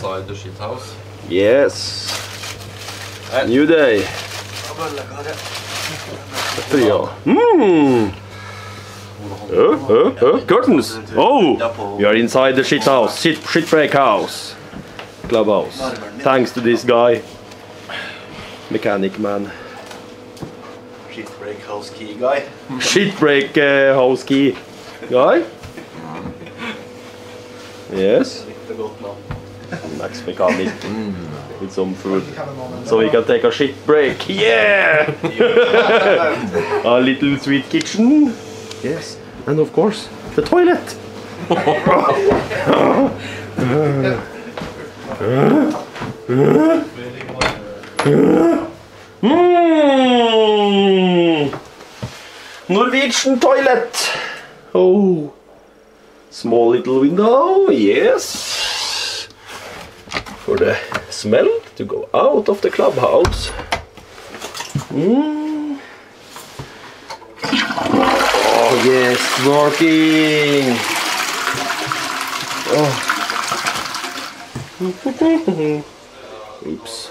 inside the shit house. Yes. New day. Three. Hmm. Uh, uh, uh, curtains. Oh, we are inside the shit house, shit, shit break house, clubhouse. Thanks to this guy, mechanic man, Shit break house key guy. shit break uh, house key guy. Yes, Likte godt navn. Max mechanic with some food, so we can take a shit break. Yeah, a little sweet kitchen. Yes, and of course the toilet. Mm. Norwegian toilet. Oh, small little window. Yes, for the smell to go out of the clubhouse. Mm. Oh yes, working. Oh. Oops.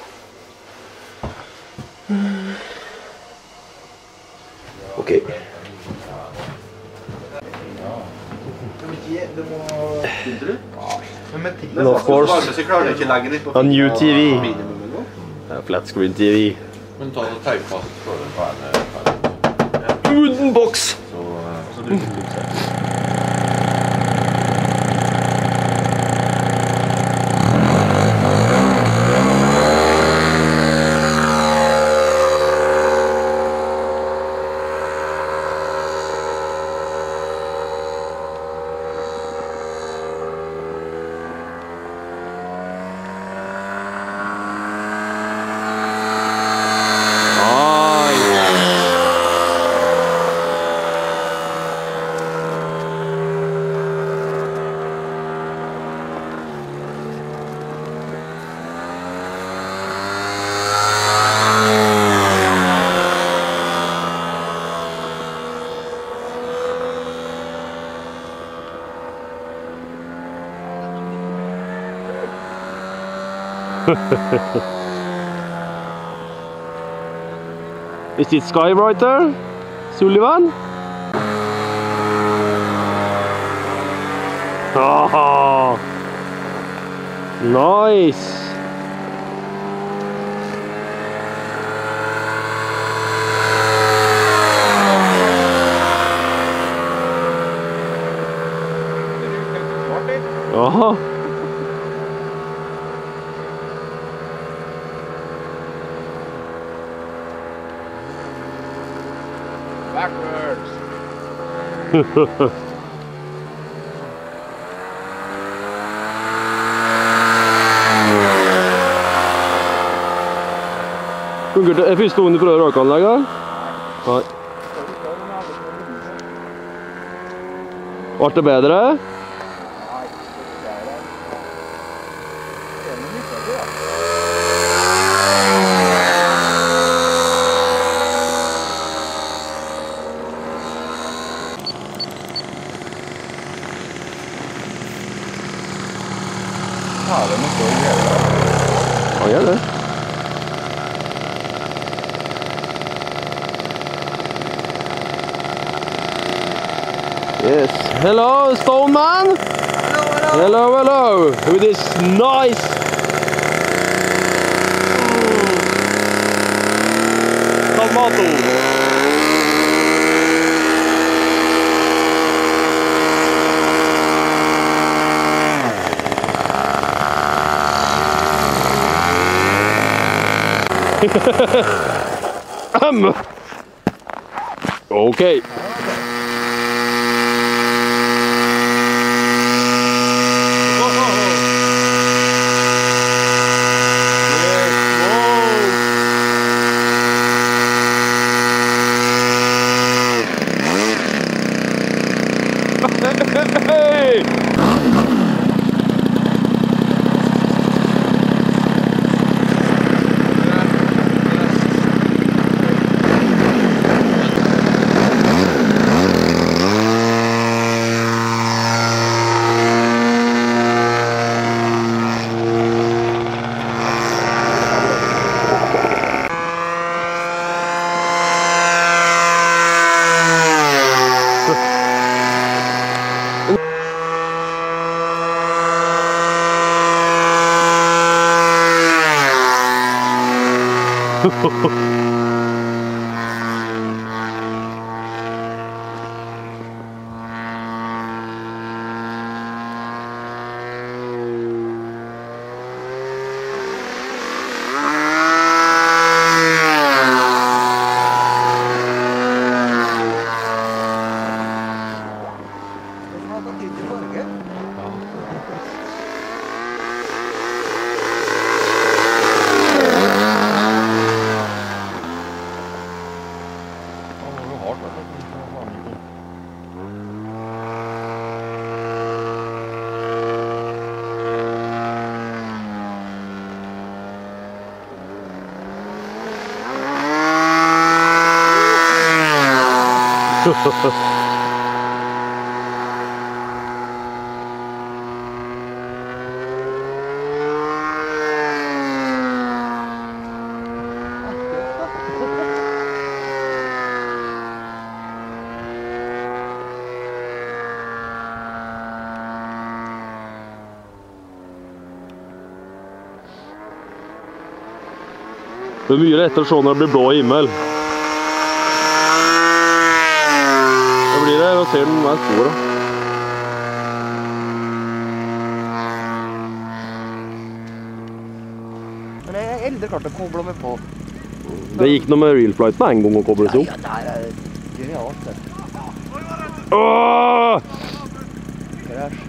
Okay. And of course, Så klarer du ikke legge den på a new TV. minimum eller noe? Flat screen TV. Men ta det teipfast for den Is it sky right there, Sullivan? Oh, nice. Oh. Funker det? Første gangen du prøver røykeanlegg da? Nei. Ble det bedre? Yes. Hello, Stone Man. Hello, hello. hello. With this nice. Tomato. Um. Okay. Oh. Det er mye lettere å se når det blir blå himmel. Det blir det, og ser den hver spor. Men jeg har aldri klart å koble meg på. Det gikk noe med real flight med en gang å koble seg Ja, opp. der er det genialt. det. Åh! Krasj.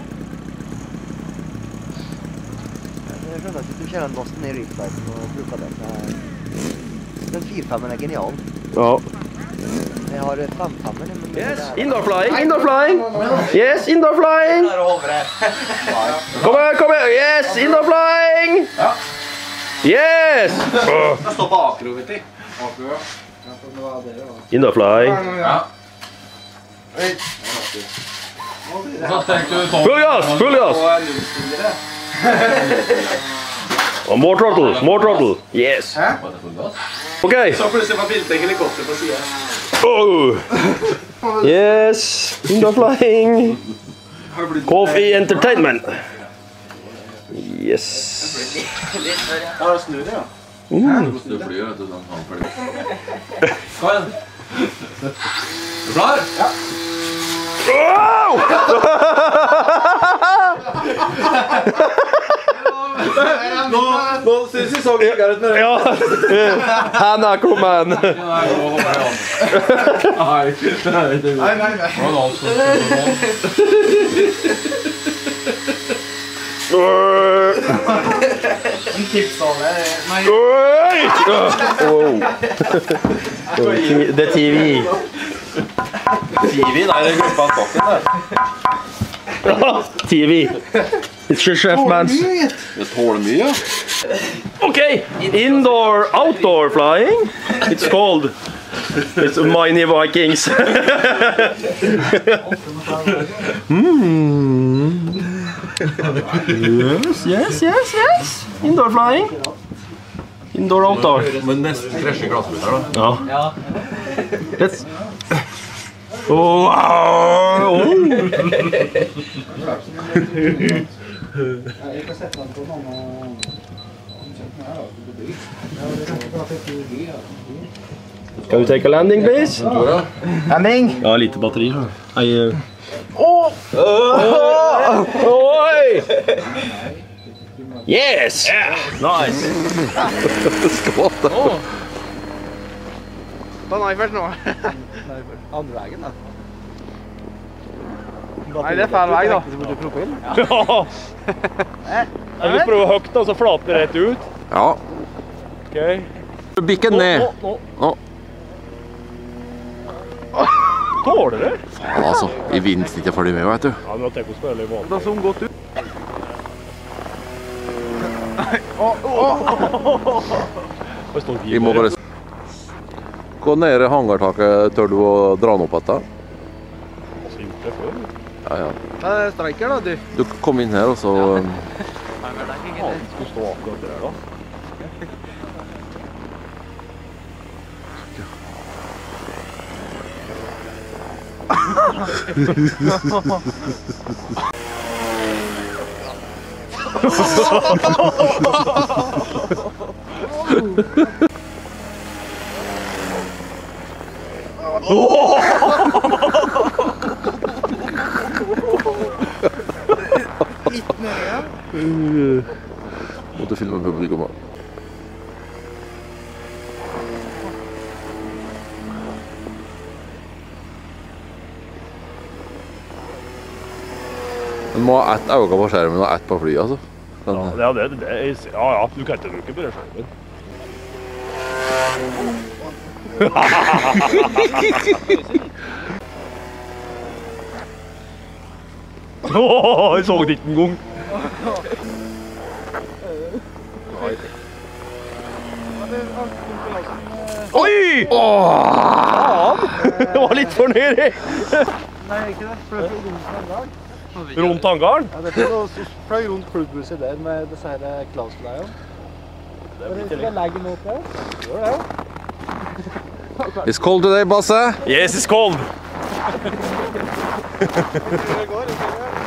Jeg skjønner ikke at du kjenner en Boston i reeflighten og bruker den. Det er- Den 4-5-en er genial. Ja. Jeg har 5-5-en. men det er- Indoor flying, indoor flying. Yes, indoor flying. Kom her, kom her. Yes, indoor flying. Yes. Det Jeg står på akro, vet du. Indoor flying. Full gass, full gass. Nullstillere. More throttle, more throttle. Yes. Ok. Så plutselig var bildet helikopter på siden. Oh. Yes, flying. Coffee entertainment. Yes. Ja, snur det, ja. Du flyr, vet du. Sånn. Kom igjen. Er du klar? Wow! Nå, nå synes vi så gøyere ut med det. Ja, hopper jeg an. Nei, nei, nei, Nei, nei, nei. var en tipsale. Nei! Wow. Det er TV. Nei, det er gruppa kokken der. TV. It's your chef man's. Det tåler mye. Okay, indoor, outdoor flying. It's called. It's Mini Vikings. mm. Yes, yes, yes, yes. Indoor flying. Indoor, outdoor. Men nesten krasjer glassbiler, da. Ja. Let's... Oh, wow. Can we take a landing, please? Landing! Ja, lite batteri. så. Nei, eh. Oi! Yes! Nice! Skål, da. Ta er Neifert nå. Andre veien, da. Nei, det er feil vei, da. Ja. Jeg vil prøve høyt, da, så flater det rett ut. Ja. Ok. Bikken ned. Nå, Nå. Tåler det? Faen, altså. I vind sitter jeg ferdig med, vet du. Ja, men tenk å spille i vann. Er sånn godt ut. Det står Vi må bare Hvor nede i hangartaket. Tør du å dra den opp igjen? Ja, ja. Det er streiker, da, du. Du kom inn her, og så ja. Nei, men det er ikke greit. Skulle stå akkurat der, da. Åh! Måtte filme publikum òg. Du må ha ett øye på skjermen og ett på flyet, altså. Sånn. Ja, det, det, det, ja, ja, du kan ikke bruke bare skjermen. Åh, jeg så det ikke engang. Oi! Det var litt for nedi. Nei, ikke det. Fløy rundt hangaren. Rundt hangaren. Ja, det fløy rundt klubbhuset der med disse her Klaus-greiene. Til? Gjør det. It's cold today, Basse. Yes, it's cold.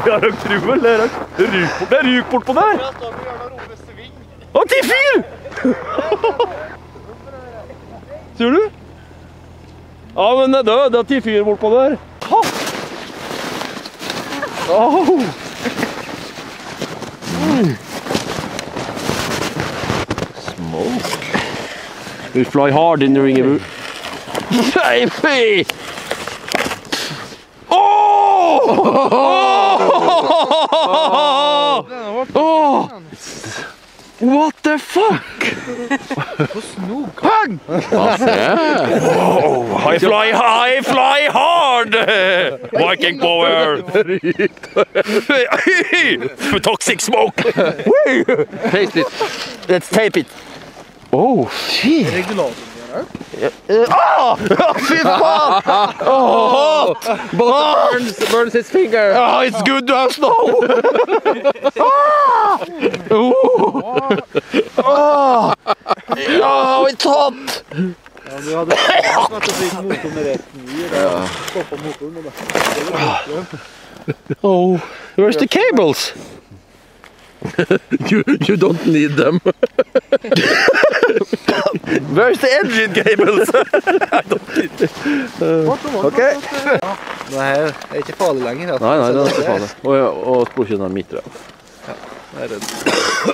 Ja, dere tror vel det? Det ryk bort, det ryker bort på der. Å, T4! Ser du? Ja, men det er død. Det er T4 bortpå der. Ha! Au! Smoke. We fly hard in the Ringebu. Nei, fy! Åh! Åh! What the fuck? Pang! Oh, I fly high, fly hard! Viking power! Toxic smoke! Taste it. Let's tape it. Oh, shit. Ah! Fy faen! Oh, Burns, burns his finger. oh, it's good to have snow! ah! Oh. Oh. oh, it's hot! Ja, du hadde vært å bygge motor rett ny, da stoppa motoren. og da- Oh, where's the cables? You, you don't need them. Where's the engine cables? OK. Det her er ikke farlig lenger. altså. Nei, nei, det er ikke farlig. Og, og sporkjønner midtre. Ja, Det er redd.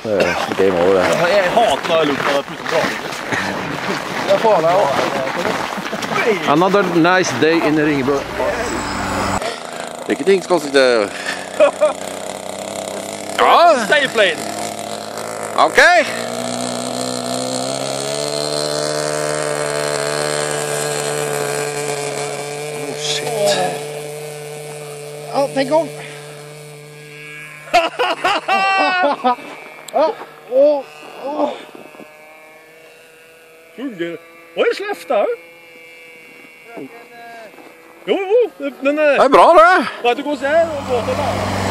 Det er game over, det. Jeg hater lukta der plutselig. Det er farlig òg. Another nice day in Ringebø. Lykke ting ska sitta... Ja, Stay plane. okej. Oh shit. Ja, tenk om! Fungerer. Oi, slefta òg. Jo, jo, den er Det är bra det. Vet du hvordan det er? Båten er